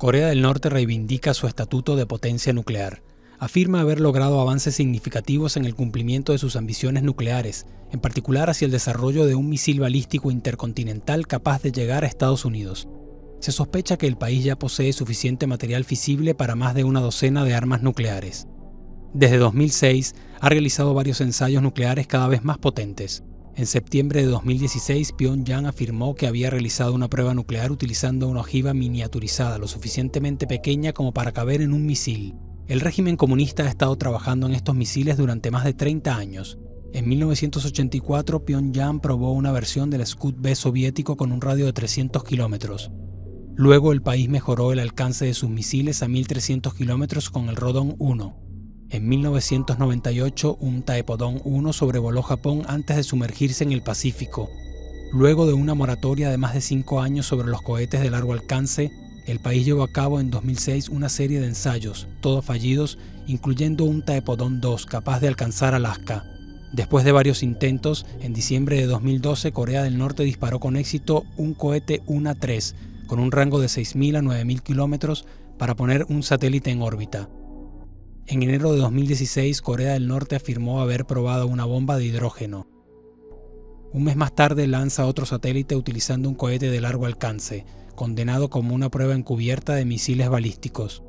Corea del Norte reivindica su estatuto de potencia nuclear. Afirma haber logrado avances significativos en el cumplimiento de sus ambiciones nucleares, en particular hacia el desarrollo de un misil balístico intercontinental capaz de llegar a Estados Unidos. Se sospecha que el país ya posee suficiente material fisible para más de una docena de armas nucleares. Desde 2006 ha realizado varios ensayos nucleares cada vez más potentes. En septiembre de 2016, Pyongyang afirmó que había realizado una prueba nuclear utilizando una ojiva miniaturizada lo suficientemente pequeña como para caber en un misil. El régimen comunista ha estado trabajando en estos misiles durante más de 30 años. En 1984, Pyongyang probó una versión del Scud-B soviético con un radio de 300 kilómetros. Luego el país mejoró el alcance de sus misiles a 1300 kilómetros con el Rodon 1. En 1998, un Taepodon 1 sobrevoló Japón antes de sumergirse en el Pacífico. Luego de una moratoria de más de cinco años sobre los cohetes de largo alcance, el país llevó a cabo en 2006 una serie de ensayos, todos fallidos, incluyendo un Taepodon 2 capaz de alcanzar Alaska. Después de varios intentos, en diciembre de 2012 Corea del Norte disparó con éxito un cohete UNA-3 con un rango de 6.000 a 9.000 kilómetros para poner un satélite en órbita. En enero de 2016, Corea del Norte afirmó haber probado una bomba de hidrógeno. Un mes más tarde lanza otro satélite utilizando un cohete de largo alcance, condenado como una prueba encubierta de misiles balísticos.